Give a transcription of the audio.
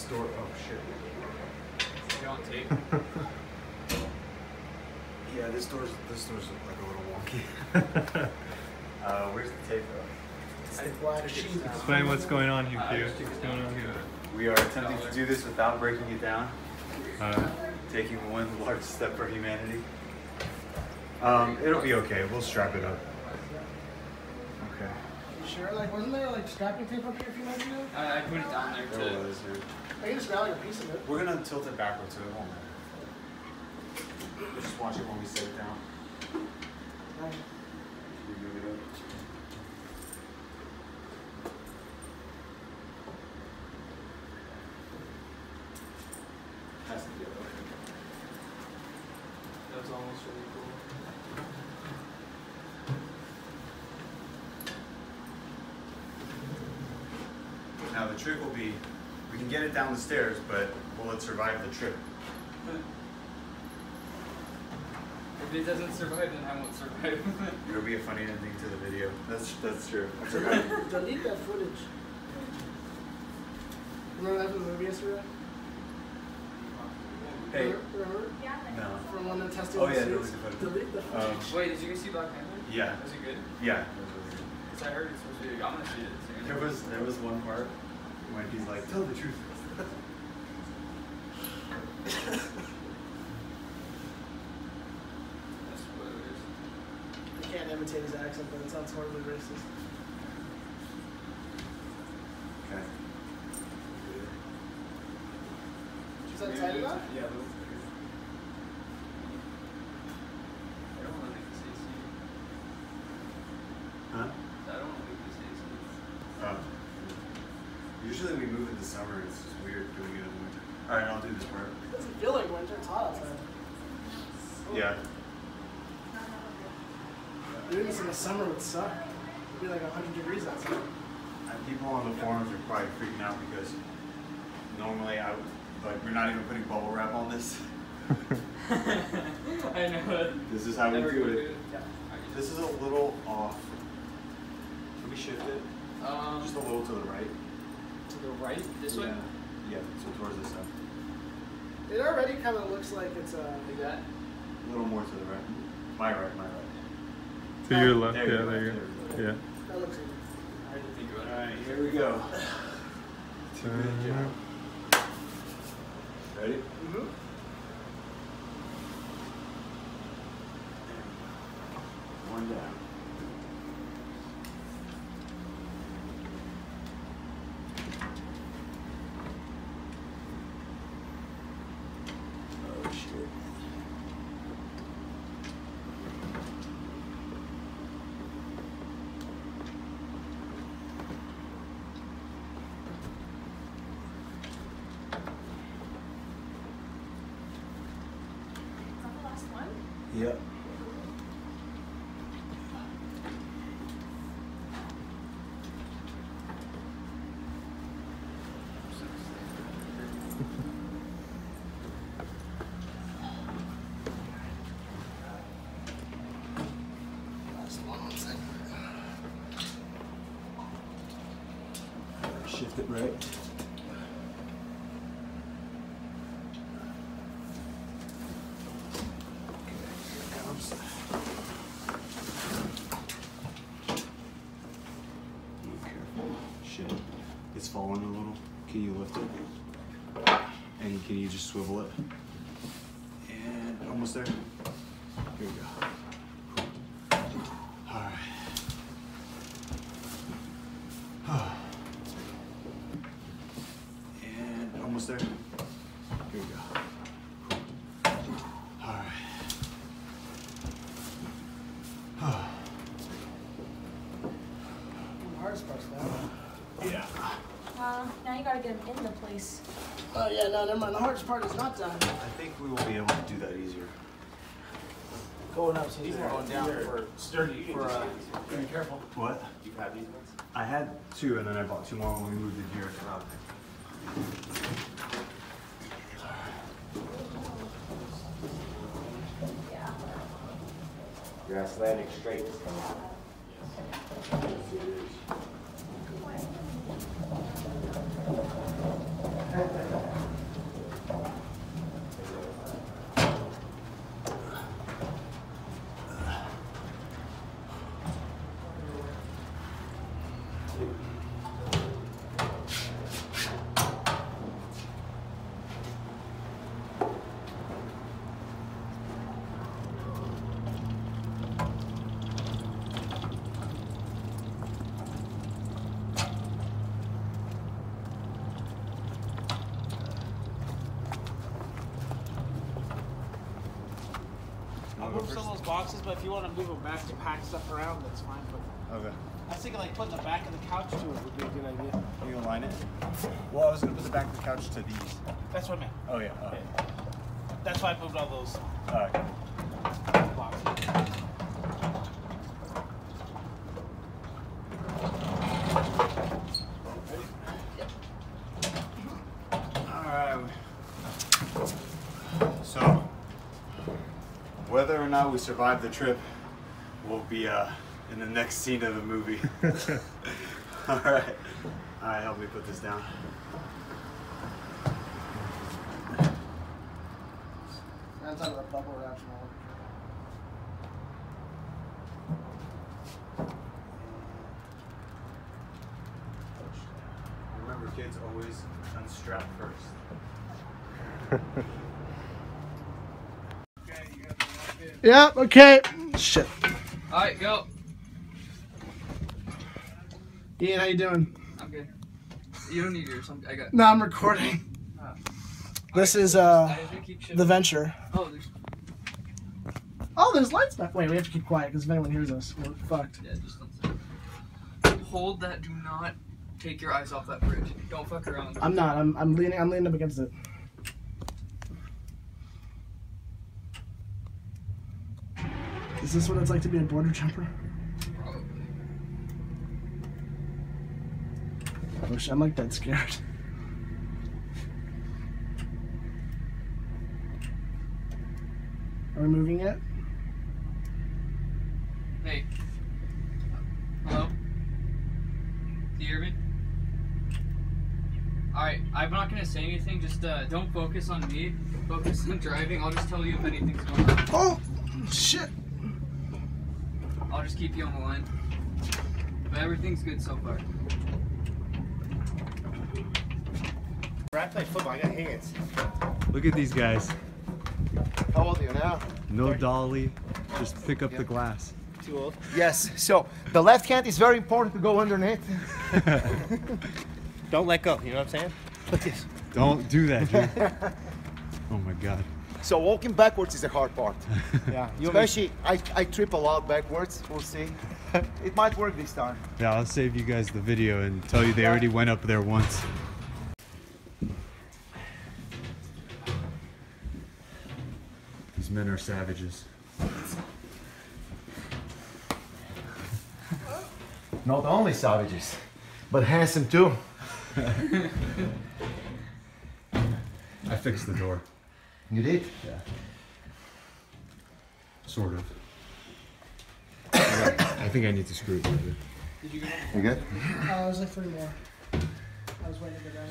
this door? Oh shit. You want tape? Yeah, this door's this door's like a little wonky. uh, where's the tape though? I black sheet. Explain what's going on here, Q. What's going on here? We are attempting to do this without breaking it down, Uh, taking one large step for humanity. Um, it'll be okay. We'll strap it up. Okay. You sure? Like, wasn't there like strapping tape up here a few minutes ago? I, I put it down there There to. was. there- I can just grab like a piece of it. We're gonna tilt it backwards so it won't matter. Just watch it when we set it down. Right. We move it. Has to be up. That's almost really cool. Now the trick will be, we can get it down the stairs, but will it survive the trip? If it doesn't survive, then I won't survive. It'll be a funny ending to the video. That's that's true. Delete, delete that footage. Remember that from the movie yesterday? Hey. Remember? No. From when they're testing Oh, yeah, delete the footage. Delete the Um, footage. Wait, did you guys see Black Panther? Yeah. Was it good? Yeah. Because I heard it's supposed to be. I'm gonna see it. soon. There was there was one part when he's like, tell the truth. That's what it is. I can't imitate his accent, but it sounds horribly racist. Okay. Is that tight enough? Yeah, but I don't want to make this AC. Huh? I don't want to make this AC. Oh. Usually we move in the summer. It's just weird doing it in the winter. All right, I'll do this part. It doesn't feel like winter. It's hot outside. Yeah. Doing this in the summer would suck. It'd be like 100 degrees outside. And people on the forums are probably freaking out because normally I would, like we're not even putting bubble wrap on this. I know. This is how we do gonna it. Yeah. This is a little off. Can we shift it? Um, Just a little to the right. To the right, this way, Yeah. Yeah. So towards this side. It already kind of looks like it's uh, like that. A little more to the right. My right. My right. to your left, There yeah, you go, there you there go. Yeah. that looks. I had to think about it. right. Here we go. Ready? Mm-hmm. One down. Yep. Shift it right. Comes. Be careful. Shit. It's falling a little. Can you lift it? And can you just swivel it? And almost there. Here we go. Alright. And almost there. Here we go. Alright. The hardest part's that. yeah. Uh, now you gotta get them in the place. Oh yeah, no, never mind. The hardest part is not done. I think we will be able to do that easier. Going up, so These are going down for sturdy, for, uh, be careful. What? You have these ones? I had two and then I bought two more when we moved in here. Yeah. Your Icelandic straight is coming out. Yes, it is. I'll move some of those boxes, but if you want to move them back to pack stuff around, that's fine. But Okay. I was thinking like putting the back of the couch to it would be a good idea. You gonna line it? Well, I was gonna put the back of the couch to these. That's what I meant. Oh yeah. That's why I moved all those All right. So, whether or not we survive the trip will be uh, in the next scene of the movie. All right. All right. Help me put this down. That's out of the bubble wrap small. Remember, kids always unstrap first. Yep. Okay. Shit. Alright, go. Ian, how you doing? I'm good. You don't need yours. I'm, I got. No, I'm recording. This is uh I have to keep shit- the venture. Oh, there's. Oh, there's lights back. Wait, we have to keep quiet because if anyone hears us, we're fucked. Yeah, just. Hold that. Do not take your eyes off that bridge. Don't fuck around. I'm not. I'm, I'm leaning. I'm leaning up against it. Is this what it's like to be a border jumper? I'm like dead scared. Are we moving yet? Hey. Hello? Can you hear me? Alright, I'm not gonna say anything, just uh, don't focus on me. Focus on driving. I'll just tell you if anything's going on. Oh shit! I'll just keep you on the line. But everything's good so far. I play football, I got hands. Look at these guys. How old are you now? No dolly. Just pick up the glass. Too old? Yes, so the left hand is very important to go underneath. Don't let go, you know what I'm saying? Like this. Don't do that, dude. oh my god. So walking backwards is the hard part. Yeah, especially I, I trip a lot backwards. We'll see. It might work this time. Yeah, I'll save you guys the video and tell you they already went up there once. These men are savages. Not only savages, but handsome too. I fixed the door. You did? Yeah. Sort of. I think I need to screw it with it. You good? Uh, there's like three more. I was waiting to go down.